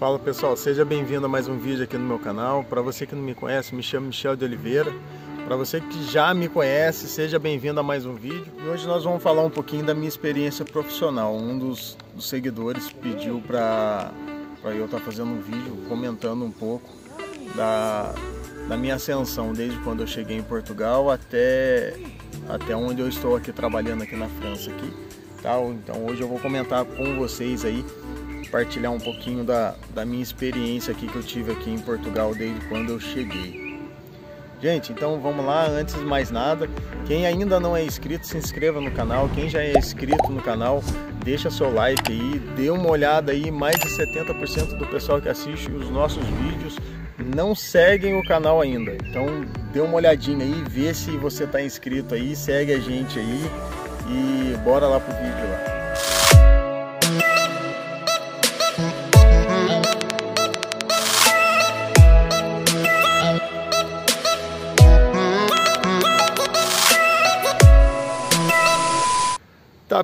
Fala pessoal, seja bem-vindo a mais um vídeo aqui no meu canal. Para você que não me conhece, me chamo Michel de Oliveira. Para você que já me conhece, seja bem-vindo a mais um vídeo. E hoje nós vamos falar um pouquinho da minha experiência profissional. Um dos, dos seguidores pediu para eu estar tá fazendo um vídeo comentando um pouco da, da minha ascensão desde quando eu cheguei em Portugal até, até onde eu estou aqui trabalhando aqui na França aqui. Tá? Então hoje eu vou comentar com vocês aí partilhar um pouquinho da, da minha experiência aqui que eu tive aqui em Portugal desde quando eu cheguei. Gente, então vamos lá, antes de mais nada, quem ainda não é inscrito, se inscreva no canal, quem já é inscrito no canal, deixa seu like aí, dê uma olhada aí, mais de 70% do pessoal que assiste os nossos vídeos não seguem o canal ainda, então dê uma olhadinha aí, vê se você está inscrito aí, segue a gente aí e bora lá pro vídeo lá.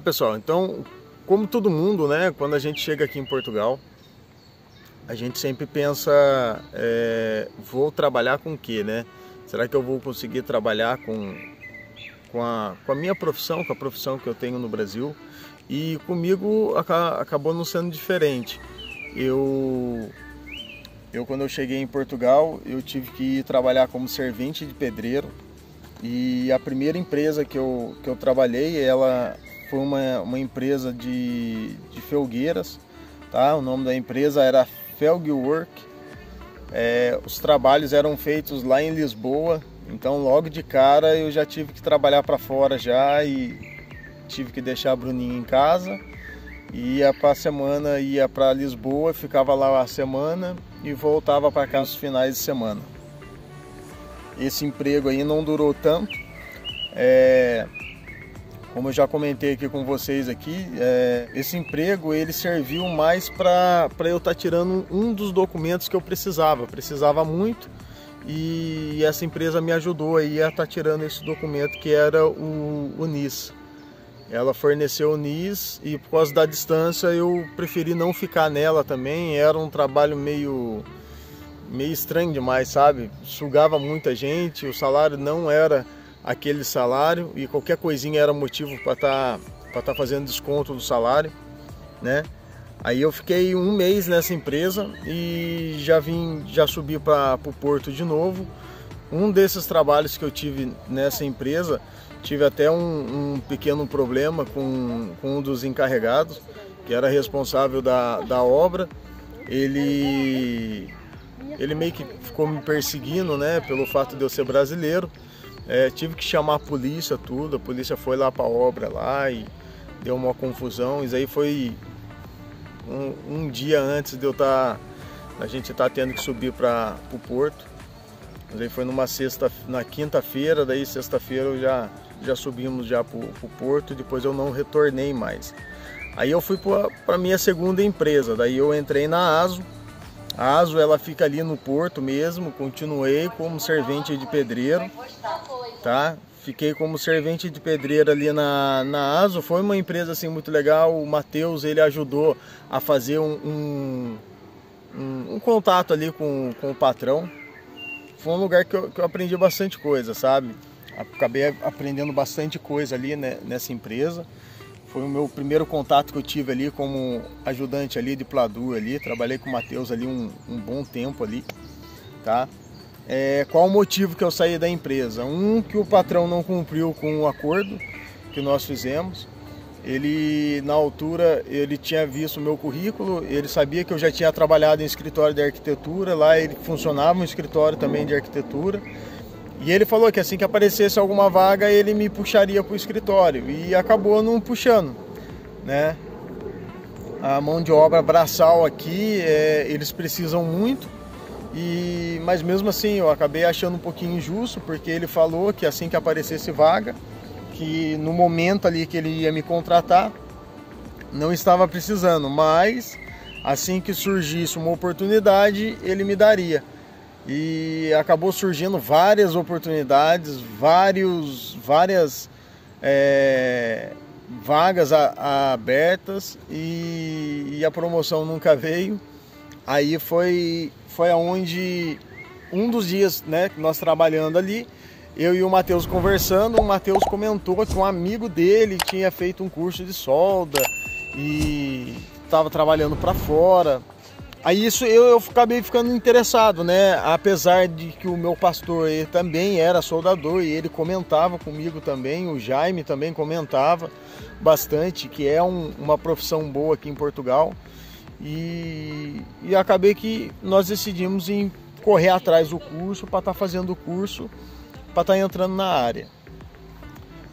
Pessoal, então, como todo mundo, né, quando a gente chega aqui em Portugal, a gente sempre pensa, é, vou trabalhar com o quê, né? Será que eu vou conseguir trabalhar com, com, a, com a minha profissão, com a profissão que eu tenho no Brasil? E comigo acabou não sendo diferente. Eu, eu quando eu cheguei em Portugal, eu tive que trabalhar como servente de pedreiro. E a primeira empresa que eu, que eu trabalhei, ela foi uma, uma empresa de, de felgueiras, tá? O nome da empresa era Felgwork. É, os trabalhos eram feitos lá em Lisboa, então logo de cara eu já tive que trabalhar para fora já e tive que deixar a Bruninha em casa. Ia para a semana, ia para Lisboa, ficava lá a semana e voltava para casa nos finais de semana. Esse emprego aí não durou tanto. É, como eu já comentei aqui com vocês aqui, é, esse emprego ele serviu mais para eu estar tá tirando um dos documentos que eu precisava, precisava muito e essa empresa me ajudou aí a estar tá tirando esse documento que era o, o NIS. Ela forneceu o NIS e por causa da distância eu preferi não ficar nela também, era um trabalho meio meio estranho demais, sabe? Sugava muita gente, o salário não era aquele salário e qualquer coisinha era motivo para estar tá, tá fazendo desconto do salário, né? Aí eu fiquei um mês nessa empresa e já vim, já subi para o porto de novo. Um desses trabalhos que eu tive nessa empresa, tive até um, um pequeno problema com, com um dos encarregados, que era responsável da, da obra. Ele, ele meio que ficou me perseguindo, né, pelo fato de eu ser brasileiro. É, tive que chamar a polícia, tudo. A polícia foi lá para a obra lá e deu uma confusão. Isso aí foi um, um dia antes de eu estar. Tá, a gente estar tá tendo que subir para o porto. Mas aí foi numa sexta, na quinta-feira, daí sexta-feira já, já subimos já para o porto depois eu não retornei mais. Aí eu fui para minha segunda empresa, daí eu entrei na ASO, a ASO ela fica ali no porto mesmo, continuei como servente de pedreiro, tá? Fiquei como servente de pedreiro ali na, na ASO, foi uma empresa assim muito legal, o Matheus ele ajudou a fazer um, um, um, um contato ali com, com o patrão. Foi um lugar que eu, que eu aprendi bastante coisa, sabe? Acabei aprendendo bastante coisa ali né, nessa empresa. Foi o meu primeiro contato que eu tive ali como ajudante ali de Pladur ali. Trabalhei com o Matheus ali um, um, bom tempo ali, tá? É, qual o motivo que eu saí da empresa? Um, que o patrão não cumpriu com o acordo que nós fizemos. Ele, na altura, ele tinha visto o meu currículo, ele sabia que eu já tinha trabalhado em escritório de arquitetura, lá ele funcionava um escritório também de arquitetura. E ele falou que assim que aparecesse alguma vaga, ele me puxaria para o escritório. E acabou não puxando, né? A mão de obra braçal aqui, é, eles precisam muito. E, mas mesmo assim, eu acabei achando um pouquinho injusto, porque ele falou que assim que aparecesse vaga, que no momento ali que ele ia me contratar, não estava precisando, mas assim que surgisse uma oportunidade, ele me daria e acabou surgindo várias oportunidades, vários, várias é, vagas a, a abertas e, e, a promoção nunca veio. Aí foi, foi aonde um dos dias, né, nós trabalhando ali, eu e o Matheus conversando, o Matheus comentou que um amigo dele tinha feito um curso de solda e estava trabalhando para fora. Aí isso eu, eu acabei ficando interessado, né? Apesar de que o meu pastor ele também era soldador e ele comentava comigo também, o Jaime também comentava bastante, que é um, uma profissão boa aqui em Portugal. E, e acabei que nós decidimos em correr atrás do curso para estar tá fazendo o curso para estar tá entrando na área.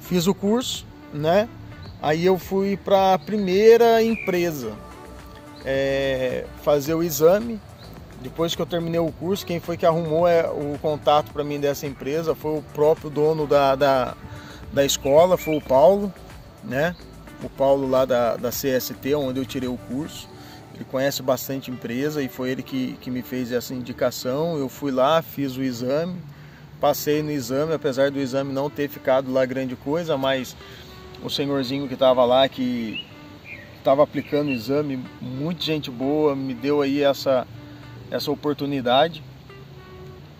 Fiz o curso, né? Aí eu fui para a primeira empresa é, fazer o exame. Depois que eu terminei o curso, quem foi que arrumou é, o contato para mim dessa empresa foi o próprio dono da, da, da escola, foi o Paulo, né? O Paulo lá da, da CST, onde eu tirei o curso. Ele conhece bastante empresa e foi ele que, que me fez essa indicação. Eu fui lá, fiz o exame, Passei no exame, apesar do exame não ter ficado lá grande coisa, mas o senhorzinho que estava lá, que estava aplicando o exame, muita gente boa, me deu aí essa, essa oportunidade.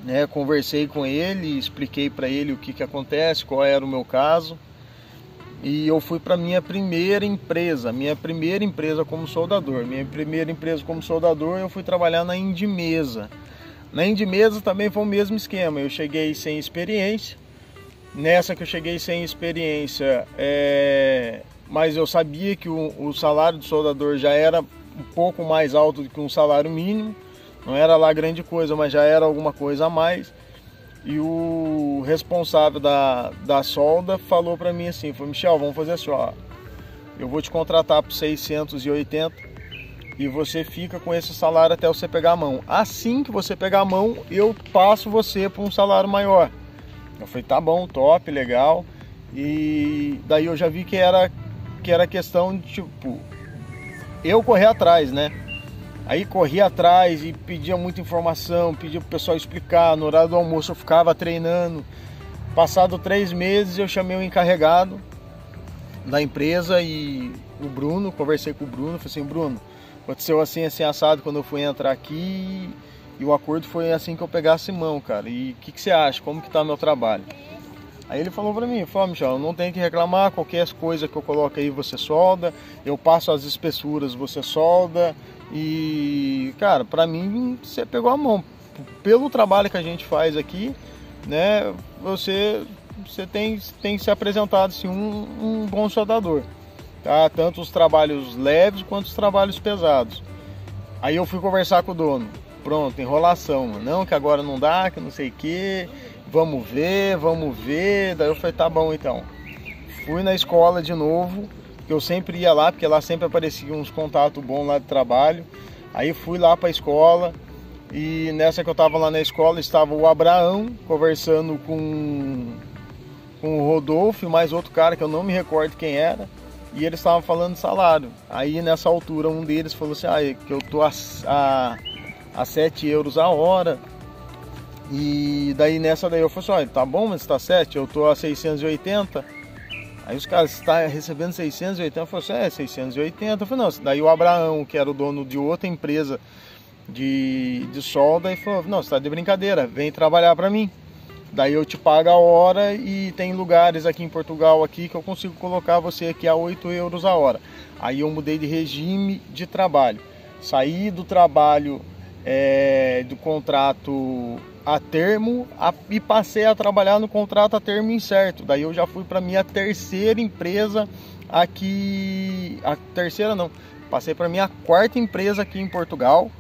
Né? Conversei com ele, expliquei para ele o que, que acontece, qual era o meu caso. E eu fui para minha primeira empresa, minha primeira empresa como soldador. Minha primeira empresa como soldador, eu fui trabalhar na Indimesa. Na Indimesa também foi o mesmo esquema. Eu cheguei sem experiência. Nessa que eu cheguei sem experiência, é... mas eu sabia que o, o salário do soldador já era um pouco mais alto do que um salário mínimo. Não era lá grande coisa, mas já era alguma coisa a mais. E o responsável da, da solda falou para mim assim, falou, Michel, vamos fazer assim, ó, eu vou te contratar por 680 e você fica com esse salário até você pegar a mão. Assim que você pegar a mão, eu passo você para um salário maior. Eu falei, tá bom, top, legal. E daí eu já vi que era que era questão de tipo eu correr atrás, né? Aí corri atrás e pedia muita informação, pedia pro pessoal explicar. No horário do almoço eu ficava treinando. Passado três meses eu chamei o encarregado da empresa e o Bruno, conversei com o Bruno, falei assim, Bruno, Aconteceu assim, assim, assado quando eu fui entrar aqui e o acordo foi assim que eu pegasse mão, cara. E o que, que, você acha? Como que tá meu trabalho? Aí ele falou pra mim, falou, Michel, não tem que reclamar, qualquer coisa que eu coloque aí você solda, eu passo as espessuras, você solda. E, cara, pra mim você pegou a mão. Pelo trabalho que a gente faz aqui, né, você, você tem, tem se apresentado assim, um, um bom soldador tá? Tanto os trabalhos leves quanto os trabalhos pesados. Aí eu fui conversar com o dono. Pronto, enrolação. Não, que agora não dá, que não sei o que. Vamos ver, vamos ver. Daí eu falei, tá bom então. Fui na escola de novo, que eu sempre ia lá, porque lá sempre aparecia uns contatos bons lá de trabalho. Aí fui lá para a escola e nessa que eu estava lá na escola estava o Abraão conversando com, com o Rodolfo e mais outro cara que eu não me recordo quem era e eles estavam falando de salário. Aí nessa altura um deles falou assim, ah, que eu tô a, a, a 7 euros a hora. E daí nessa daí eu falei assim, olha, tá bom, mas tá 7, eu tô a 680. Aí os caras, você tá recebendo 680? Eu falei assim, é, 680. Eu falei, não, daí o Abraão, que era o dono de outra empresa de, de solda, e falou, não, você tá de brincadeira, vem trabalhar para mim. Daí eu te pago a hora e tem lugares aqui em Portugal aqui que eu consigo colocar você aqui a 8 euros a hora. Aí eu mudei de regime de trabalho. Saí do trabalho é, do contrato a termo a, e passei a trabalhar no contrato a termo incerto. Daí eu já fui para minha terceira empresa aqui, a terceira não, passei para minha quarta empresa aqui em Portugal,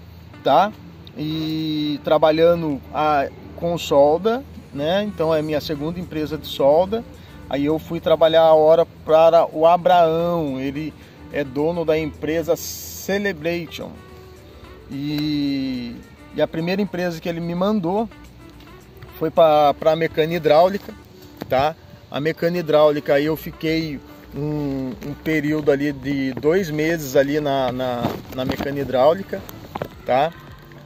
tá? E trabalhando a, com solda né? Então é minha segunda empresa de solda. Aí eu fui trabalhar a hora para o Abraão, ele é dono da empresa Celebration. E, e a primeira empresa que ele me mandou foi para a mecânica hidráulica, tá? A mecânica hidráulica aí eu fiquei um, um, período ali de dois meses ali na, na, na mecânica hidráulica, tá?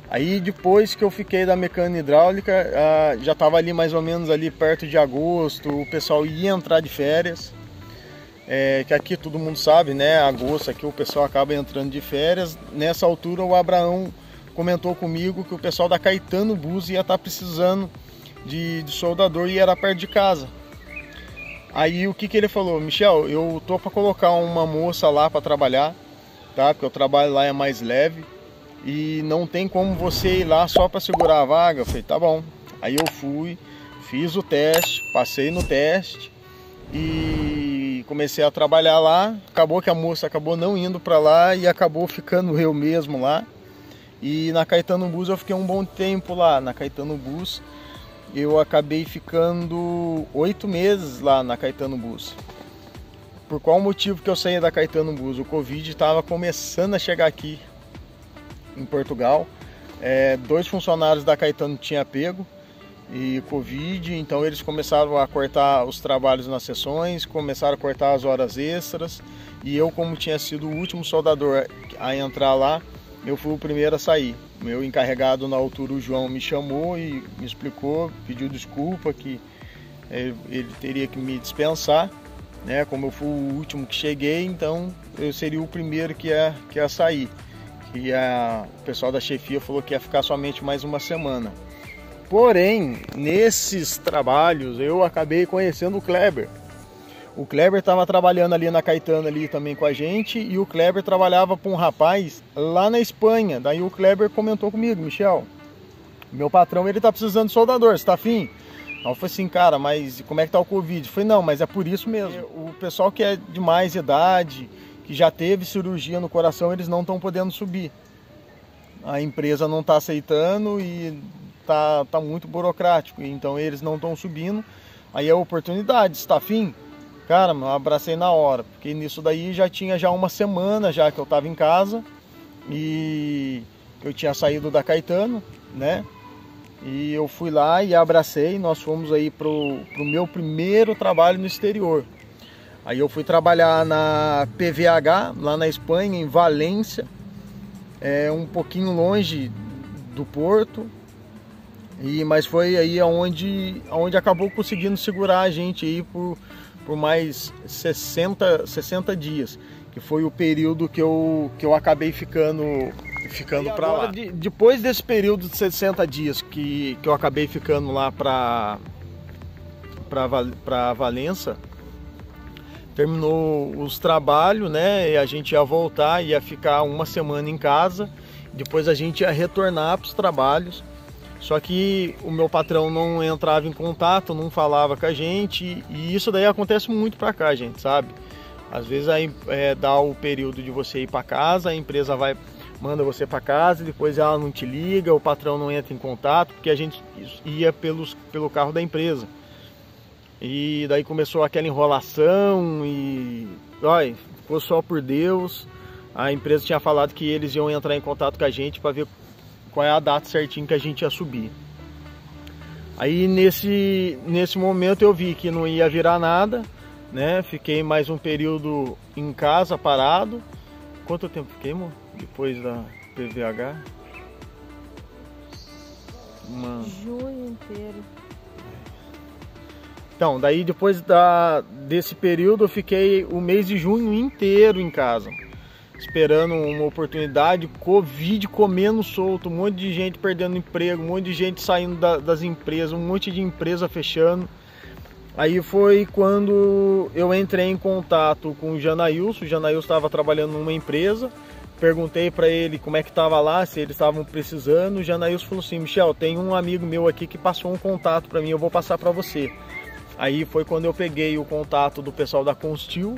Aí depois que eu fiquei da mecânica hidráulica, ah, já estava ali mais ou menos ali perto de agosto, o pessoal ia entrar de férias. É, que aqui todo mundo sabe, né? Agosto aqui o pessoal acaba entrando de férias. Nessa altura o Abraão comentou comigo que o pessoal da Caetano Bus ia estar tá precisando de, de soldador e era perto de casa. Aí o que, que ele falou? Michel, eu tô para colocar uma moça lá para trabalhar, tá? Porque o trabalho lá é mais leve e não tem como você ir lá só para segurar a vaga. Eu falei, tá bom. Aí eu fui, fiz o teste, passei no teste e comecei a trabalhar lá. Acabou que a moça acabou não indo para lá e acabou ficando eu mesmo lá. E na Caetano Bus eu fiquei um bom tempo lá. Na Caetano Bus eu acabei ficando oito meses lá na Caetano Bus. Por qual motivo que eu saí da Caetano Bus? O Covid estava começando a chegar aqui em Portugal. É, dois funcionários da Caetano tinham pego e Covid, então eles começaram a cortar os trabalhos nas sessões, começaram a cortar as horas extras e eu, como tinha sido o último soldador a entrar lá, eu fui o primeiro a sair. Meu encarregado na altura, o João, me chamou e me explicou, pediu desculpa que é, ele teria que me dispensar, né? Como eu fui o último que cheguei, então eu seria o primeiro que ia, que ia sair. E a, o pessoal da chefia falou que ia ficar somente mais uma semana. Porém, nesses trabalhos eu acabei conhecendo o Kleber. O Kleber estava trabalhando ali na Caetano ali também com a gente e o Kleber trabalhava para um rapaz lá na Espanha. Daí o Kleber comentou comigo, Michel, meu patrão ele tá precisando de soldador, tá afim? Aí eu falei assim, cara, mas como é que tá o Covid? Eu falei, não, mas é por isso mesmo. O pessoal que é de mais idade, que já teve cirurgia no coração, eles não estão podendo subir. A empresa não está aceitando e tá, tá muito burocrático, então eles não estão subindo. Aí é oportunidade, está afim? Cara, eu abracei na hora, porque nisso daí já tinha já uma semana já que eu estava em casa e eu tinha saído da Caetano, né? E eu fui lá e abracei, nós fomos aí pro, pro meu primeiro trabalho no exterior. Aí eu fui trabalhar na PVH, lá na Espanha, em Valência, é um pouquinho longe do porto, e, mas foi aí onde, onde acabou conseguindo segurar a gente aí por, por mais 60, 60 dias, que foi o período que eu, que eu acabei ficando ficando para lá. De, depois desse período de 60 dias que, que eu acabei ficando lá para para Valença, terminou os trabalhos, né? E a gente ia voltar, ia ficar uma semana em casa, depois a gente ia retornar para os trabalhos. Só que o meu patrão não entrava em contato, não falava com a gente, e isso daí acontece muito para cá, gente, sabe? Às vezes aí é, dá o período de você ir para casa, a empresa vai manda você para casa, depois ela não te liga, o patrão não entra em contato, porque a gente ia pelos, pelo carro da empresa. E daí começou aquela enrolação e, olha, ficou só por Deus. A empresa tinha falado que eles iam entrar em contato com a gente para ver qual é a data certinho que a gente ia subir. Aí nesse, nesse momento eu vi que não ia virar nada, né? Fiquei mais um período em casa parado. Quanto tempo fiquei, amor? Depois da PVH? Uma... Junho inteiro. Então, daí depois da, desse período eu fiquei o mês de junho inteiro em casa esperando uma oportunidade, Covid comendo solto, um monte de gente perdendo emprego, um monte de gente saindo da, das empresas, um monte de empresa fechando. Aí foi quando eu entrei em contato com o Janailson, o Janailson estava trabalhando numa empresa, perguntei para ele como é que estava lá, se eles estavam precisando, o Janailson falou assim, Michel, tem um amigo meu aqui que passou um contato para mim, eu vou passar para você. Aí foi quando eu peguei o contato do pessoal da Constil,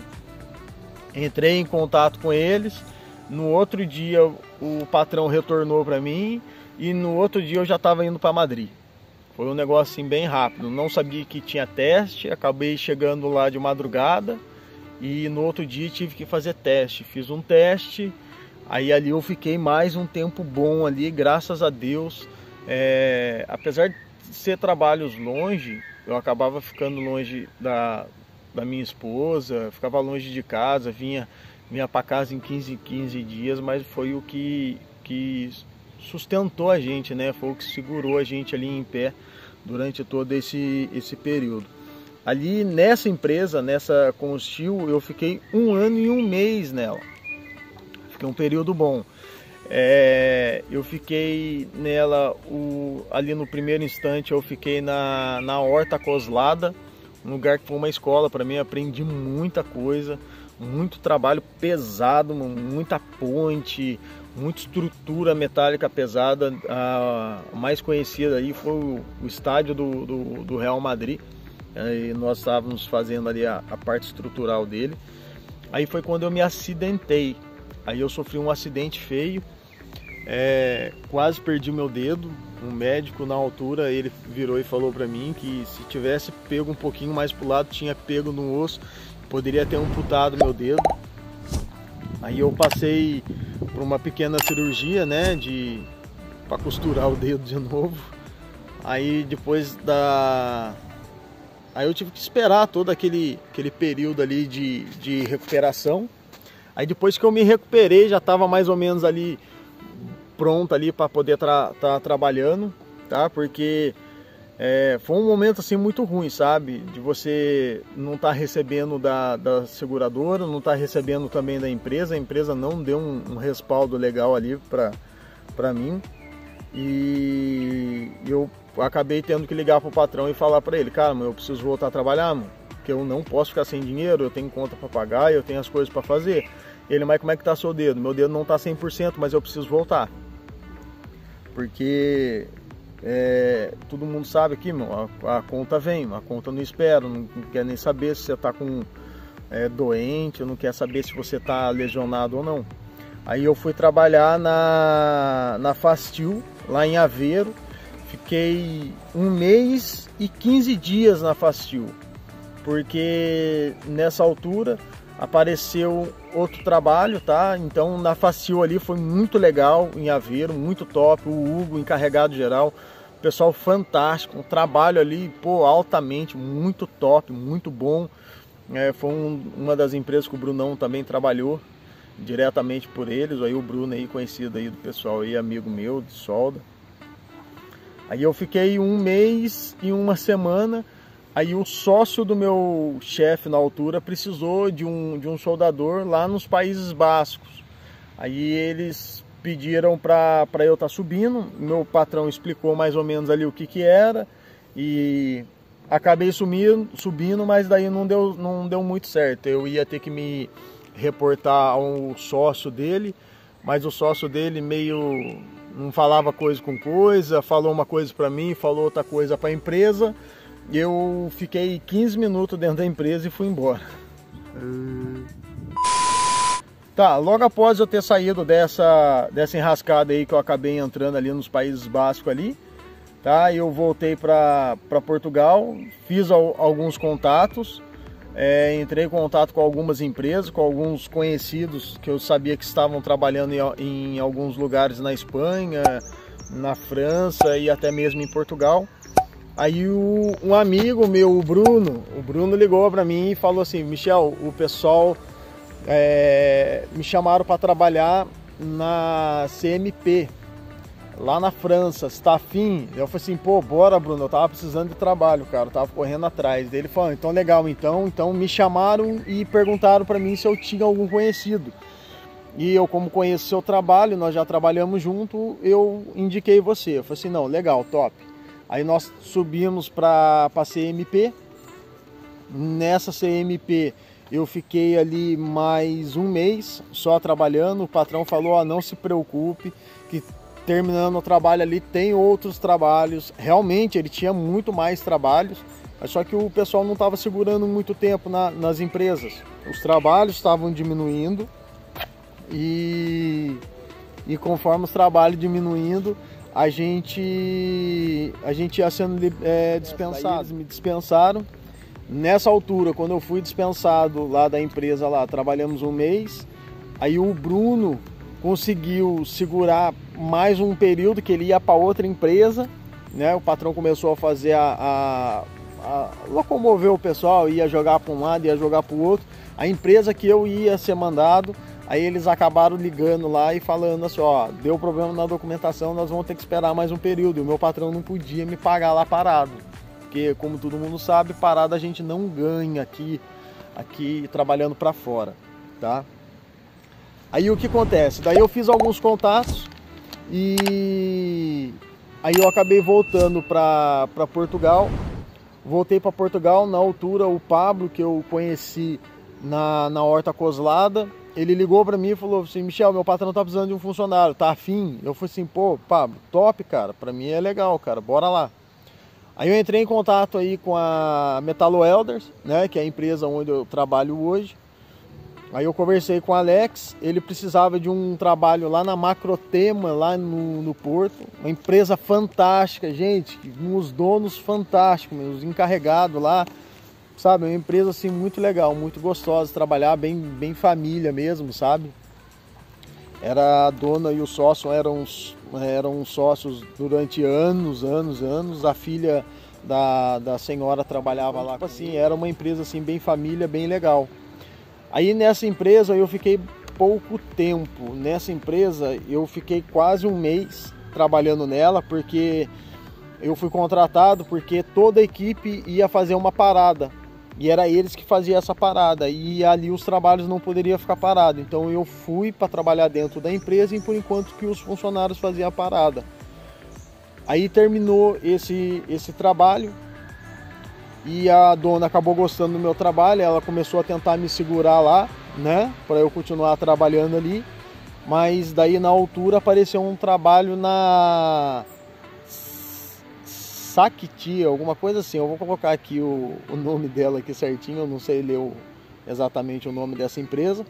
Entrei em contato com eles. No outro dia o patrão retornou para mim e no outro dia eu já estava indo para Madrid. Foi um negócio assim bem rápido. Não sabia que tinha teste, acabei chegando lá de madrugada e no outro dia tive que fazer teste. Fiz um teste, aí ali eu fiquei mais um tempo bom ali, graças a Deus. É, apesar de ser trabalhos longe, eu acabava ficando longe da, da minha esposa, ficava longe de casa, vinha, vinha para casa em 15, 15 dias, mas foi o que, que sustentou a gente, né? Foi o que segurou a gente ali em pé durante todo esse, esse período. Ali nessa empresa, nessa Constil, eu fiquei um ano e um mês nela. Fiquei um período bom. É, eu fiquei nela, o, ali no primeiro instante, eu fiquei na, na Horta Coslada, um lugar que foi uma escola para mim, aprendi muita coisa, muito trabalho pesado, muita ponte, muita estrutura metálica pesada. A mais conhecida aí foi o, estádio do, do, do, Real Madrid, e nós estávamos fazendo ali a, a parte estrutural dele. Aí foi quando eu me acidentei, aí eu sofri um acidente feio, é, quase perdi meu dedo. Um médico na altura ele virou e falou para mim que se tivesse pego um pouquinho mais pro lado, tinha pego no osso, poderia ter amputado meu dedo. Aí eu passei por uma pequena cirurgia, né, de para costurar o dedo de novo. Aí depois da Aí eu tive que esperar todo aquele, aquele período ali de, de recuperação. Aí depois que eu me recuperei, já estava mais ou menos ali pronta ali para poder estar tra tá trabalhando, tá? Porque é, foi um momento assim muito ruim, sabe? De você não estar tá recebendo da, da seguradora, não estar tá recebendo também da empresa. A empresa não deu um, um respaldo legal ali para mim. E eu acabei tendo que ligar pro patrão e falar para ele, cara, eu preciso voltar a trabalhar, mano, porque eu não posso ficar sem dinheiro, eu tenho conta para pagar, eu tenho as coisas para fazer. Ele, mas como é que tá seu dedo? Meu dedo não tá 100%, mas eu preciso voltar porque é, todo mundo sabe aqui, meu, a, a, conta vem, a conta não espera, não, não quer nem saber se você está com é, doente, não quer saber se você está lesionado ou não. Aí eu fui trabalhar na, na Fastil, lá em Aveiro, fiquei um mês e 15 dias na Fastil, porque nessa altura apareceu outro trabalho, tá? Então na Facil ali foi muito legal em Aveiro, muito top. O Hugo, encarregado geral, pessoal fantástico, um trabalho ali, pô, altamente, muito top, muito bom. É, foi um, uma das empresas que o Brunão também trabalhou diretamente por eles. Aí o Bruno aí conhecido aí do pessoal aí, amigo meu de solda. Aí eu fiquei um mês e uma semana Aí o sócio do meu chefe na altura precisou de um, de um soldador lá nos Países Bascos. Aí eles pediram para eu estar tá subindo, meu patrão explicou mais ou menos ali o que, que era e acabei sumindo, subindo, mas daí não deu, não deu muito certo. Eu ia ter que me reportar ao sócio dele, mas o sócio dele meio não falava coisa com coisa, falou uma coisa para mim, falou outra coisa para a empresa eu fiquei 15 minutos dentro da empresa e fui embora. Tá, logo após eu ter saído dessa, dessa enrascada aí que eu acabei entrando ali nos Países Bascos ali, tá? Eu voltei para Portugal, fiz al, alguns contatos, é, entrei em contato com algumas empresas, com alguns conhecidos que eu sabia que estavam trabalhando em, em alguns lugares na Espanha, na França e até mesmo em Portugal. Aí o, um amigo meu, o Bruno, o Bruno ligou para mim e falou assim, Michel, o pessoal é, me chamaram para trabalhar na CMP, lá na França, está afim? Eu falei assim, pô, bora Bruno, eu tava precisando de trabalho, cara, eu tava correndo atrás. Ele falou, então legal, então, então me chamaram e perguntaram para mim se eu tinha algum conhecido. E eu, como conheço seu trabalho, nós já trabalhamos junto, eu indiquei você. Eu falei assim, não, legal, top. Aí nós subimos para a CMP. Nessa CMP eu fiquei ali mais um mês só trabalhando. O patrão falou: ah, não se preocupe, que terminando o trabalho ali tem outros trabalhos. Realmente ele tinha muito mais trabalhos, mas só que o pessoal não estava segurando muito tempo na, nas empresas. Os trabalhos estavam diminuindo e, e conforme os trabalhos diminuindo, a gente a gente ia sendo é, dispensado. Eles me dispensaram. Nessa altura, quando eu fui dispensado lá da empresa lá, trabalhamos um mês. Aí o Bruno conseguiu segurar mais um período que ele ia para outra empresa, né? O patrão começou a fazer a, a, a locomover o pessoal, ia jogar para um lado, ia jogar para o outro. A empresa que eu ia ser mandado Aí eles acabaram ligando lá e falando assim, ó, deu problema na documentação, nós vamos ter que esperar mais um período. E o meu patrão não podia me pagar lá parado. Porque como todo mundo sabe, parado a gente não ganha aqui aqui trabalhando para fora, tá? Aí o que acontece? Daí eu fiz alguns contatos e aí eu acabei voltando para Portugal. Voltei para Portugal, na altura o Pablo, que eu conheci na, na Horta Coslada, ele ligou para mim e falou assim, Michel, meu patrão tá precisando de um funcionário, tá afim? Eu falei assim, pô, Pablo, top, cara, para mim é legal, cara, bora lá. Aí eu entrei em contato aí com a Metalo Elders, né, que é a empresa onde eu trabalho hoje. Aí eu conversei com o Alex, ele precisava de um trabalho lá na Macrotema, lá no, no Porto. Uma empresa fantástica, gente, uns donos fantásticos, os encarregados lá, sabe? Uma empresa assim muito legal, muito gostosa trabalhar, bem, bem família mesmo, sabe? Era a dona e o sócio eram, eram sócios durante anos, anos, anos. A filha da, da senhora trabalhava lá. Assim, era uma empresa assim bem família, bem legal. Aí nessa empresa eu fiquei pouco tempo. Nessa empresa eu fiquei quase um mês trabalhando nela porque eu fui contratado porque toda a equipe ia fazer uma parada e era eles que faziam essa parada e ali os trabalhos não poderiam ficar parados. Então eu fui para trabalhar dentro da empresa e por enquanto que os funcionários faziam a parada. Aí terminou esse, esse trabalho e a dona acabou gostando do meu trabalho, ela começou a tentar me segurar lá, né, para eu continuar trabalhando ali. Mas daí na altura apareceu um trabalho na Sakti, alguma coisa assim. Eu vou colocar aqui o, o nome dela aqui certinho, eu não sei ler o, exatamente o nome dessa empresa.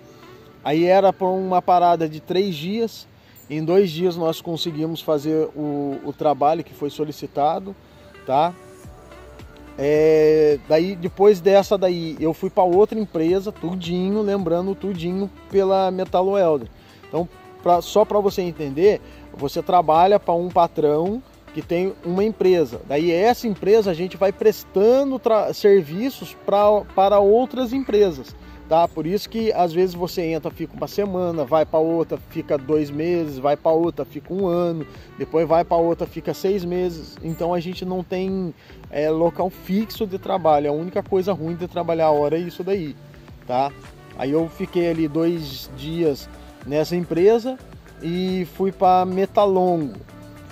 Aí era para uma parada de três dias. Em dois dias nós conseguimos fazer o, o trabalho que foi solicitado, tá? É, daí depois dessa daí eu fui para outra empresa, tudinho, lembrando tudinho pela Metalo Elder. Então, pra, só para você entender, você trabalha para um patrão que tem uma empresa. Daí essa empresa a gente vai prestando serviços pra, para outras empresas. Tá? Por isso que às vezes você entra, fica uma semana, vai para outra, fica dois meses, vai para outra, fica um ano, depois vai para outra, fica seis meses. Então a gente não tem é, local fixo de trabalho. A única coisa ruim de trabalhar a hora é isso daí, tá? Aí eu fiquei ali dois dias nessa empresa e fui para Metalongo.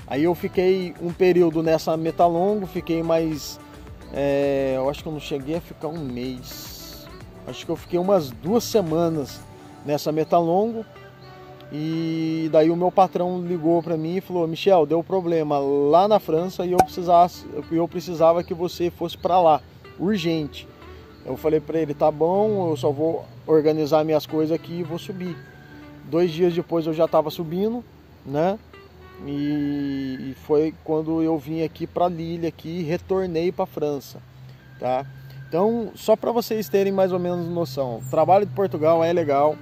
Aí eu fiquei um período nessa Metalongo, fiquei mais. É, eu acho que eu não cheguei a ficar um mês. Acho que eu fiquei umas duas semanas nessa Metalongo. E daí o meu patrão ligou para mim e falou: Michel, deu problema lá na França e eu, precisasse, eu precisava que você fosse para lá, urgente. Eu falei para ele: tá bom, eu só vou organizar minhas coisas aqui e vou subir. Dois dias depois eu já estava subindo, né? E, foi quando eu vim aqui para Lille aqui e retornei para França, tá? Então, só para vocês terem mais ou menos noção, o trabalho de Portugal é legal,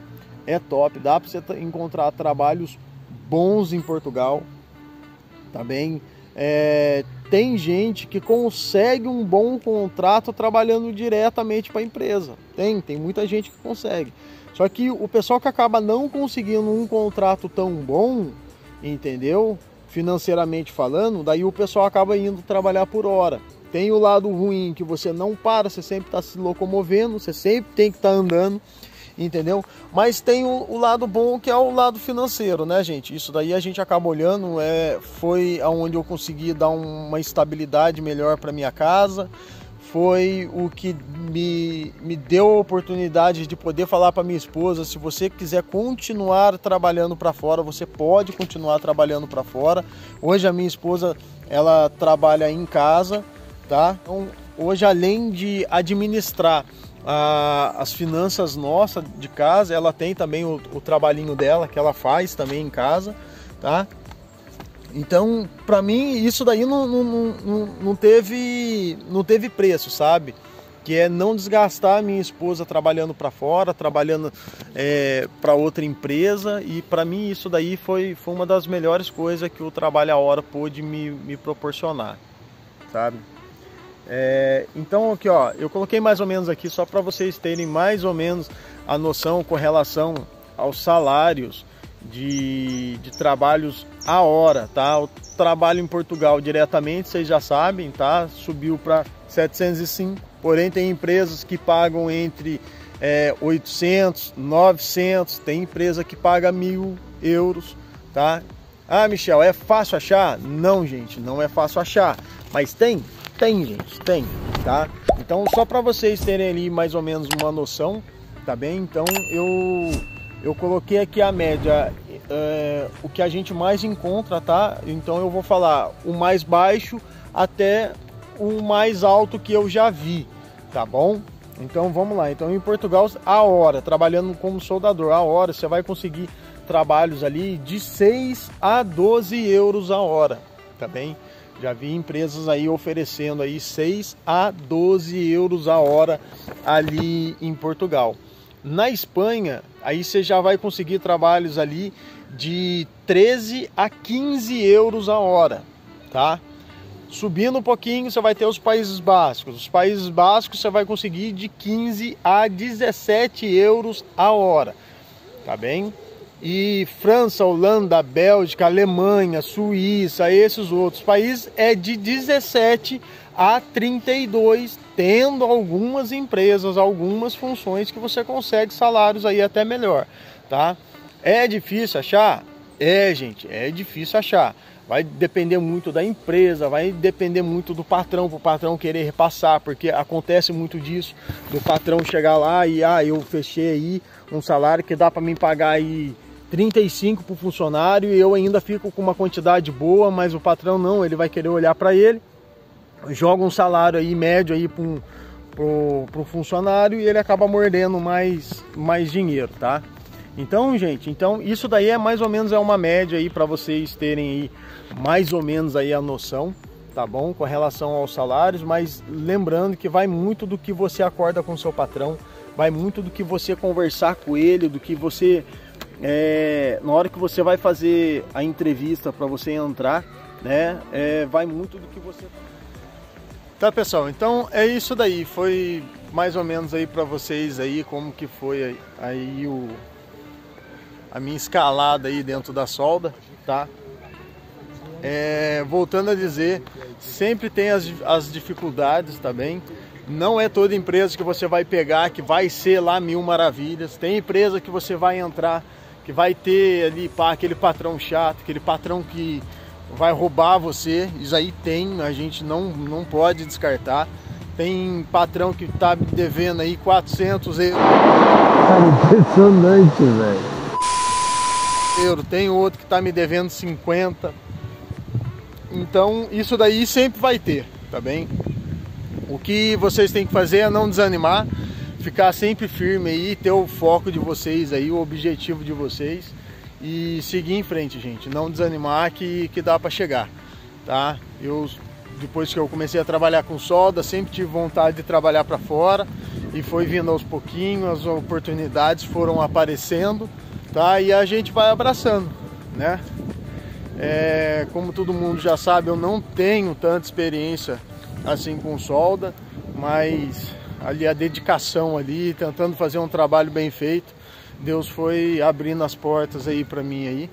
é top, dá para você encontrar trabalhos bons em Portugal, tá bem? É, tem gente que consegue um bom contrato trabalhando diretamente para a empresa. Tem, tem muita gente que consegue. Só que o pessoal que acaba não conseguindo um contrato tão bom, entendeu? Financeiramente falando, daí o pessoal acaba indo trabalhar por hora. Tem o lado ruim que você não para, você sempre está se locomovendo, você sempre tem que estar tá andando, entendeu? Mas tem o, o, lado bom que é o lado financeiro, né, gente? Isso daí a gente acaba olhando, é, foi aonde eu consegui dar uma estabilidade melhor para minha casa, foi o que me, me deu a oportunidade de poder falar para minha esposa: se você quiser continuar trabalhando para fora, você pode continuar trabalhando para fora. Hoje a minha esposa ela trabalha em casa, tá? Então, hoje além de administrar a, as finanças nossas de casa, ela tem também o, o trabalhinho dela que ela faz também em casa, tá? Então, para mim, isso daí não, não, não, não, teve, não teve preço, sabe? Que é não desgastar a minha esposa trabalhando para fora, trabalhando é, para outra empresa. E para mim, isso daí foi, foi uma das melhores coisas que o trabalho a hora pôde me, me proporcionar, sabe? É, então, aqui ó, eu coloquei mais ou menos aqui só para vocês terem mais ou menos a noção com relação aos salários de, de trabalhos a hora, tá? O trabalho em Portugal diretamente, vocês já sabem, tá? Subiu para 705. Porém, tem empresas que pagam entre é, 800, 900, tem empresa que paga mil euros, tá? Ah, Michel, é fácil achar? Não, gente, não é fácil achar, mas tem, tem, gente, tem, tá? Então, só para vocês terem ali mais ou menos uma noção, tá bem? Então, eu eu coloquei aqui a média, é, o que a gente mais encontra, tá? Então, eu vou falar o mais baixo até o mais alto que eu já vi, tá bom? Então vamos lá. Então em Portugal, a hora, trabalhando como soldador, a hora você vai conseguir trabalhos ali de 6 a 12 euros a hora, tá bem? Já vi empresas aí oferecendo aí 6 a 12 euros a hora ali em Portugal. Na Espanha, aí você já vai conseguir trabalhos ali de 13 a 15 euros a hora, tá? Subindo um pouquinho, você vai ter os Países Bascos. Os Países Bascos você vai conseguir de 15 a 17 euros a hora, tá bem? E França, Holanda, Bélgica, Alemanha, Suíça, esses outros países é de 17 a 32, tendo algumas empresas, algumas funções que você consegue salários aí até melhor, tá? É difícil achar? É, gente, é difícil achar. Vai depender muito da empresa, vai depender muito do patrão, para o patrão querer repassar, porque acontece muito disso, do patrão chegar lá e ah, eu fechei aí um salário que dá para mim pagar aí 35 para o funcionário e eu ainda fico com uma quantidade boa, mas o patrão não, ele vai querer olhar para ele, joga um salário aí médio aí para um pro, pro funcionário e ele acaba mordendo mais, mais dinheiro, tá? Então, gente, então isso daí é mais ou menos é uma média aí para vocês terem aí mais ou menos aí a noção, tá bom? Com relação aos salários, mas lembrando que vai muito do que você acorda com seu patrão, vai muito do que você conversar com ele, do que você é, na hora que você vai fazer a entrevista para você entrar, né? É, vai muito do que você Tá pessoal, então é isso daí, foi mais ou menos aí para vocês aí como que foi aí, o a minha escalada aí dentro da solda, tá? É, voltando a dizer, sempre tem as, as dificuldades também. Não é toda empresa que você vai pegar que vai ser lá mil maravilhas. Tem empresa que você vai entrar que vai ter ali pá, aquele patrão chato, aquele patrão que vai roubar você. Isso aí tem, a gente não, não pode descartar. Tem patrão que tá devendo aí 400 euros. Cara, impressionante, velho euro, tem outro que está me devendo 50. Então isso daí sempre vai ter, tá bem? O que vocês têm que fazer é não desanimar, ficar sempre firme aí, ter o foco de vocês aí, o objetivo de vocês e seguir em frente, gente. Não desanimar que, que dá para chegar, tá? Eu depois que eu comecei a trabalhar com solda, sempre tive vontade de trabalhar para fora e foi vindo aos pouquinhos, as oportunidades foram aparecendo tá? E a gente vai abraçando, né? É, como todo mundo já sabe, eu não tenho tanta experiência assim com solda, mas ali a dedicação ali, tentando fazer um trabalho bem feito, Deus foi abrindo as portas aí para mim aí,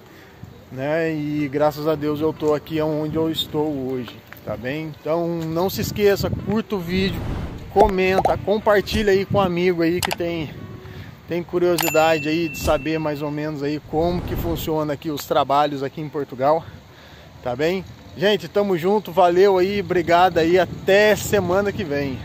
né? E graças a Deus eu tô aqui onde eu estou hoje, tá bem? Então não se esqueça, curta o vídeo, comenta, compartilha aí com um amigo aí que tem tem curiosidade aí de saber mais ou menos aí como que funciona aqui os trabalhos aqui em Portugal, tá bem? Gente, tamo junto, valeu aí, obrigado aí, até semana que vem.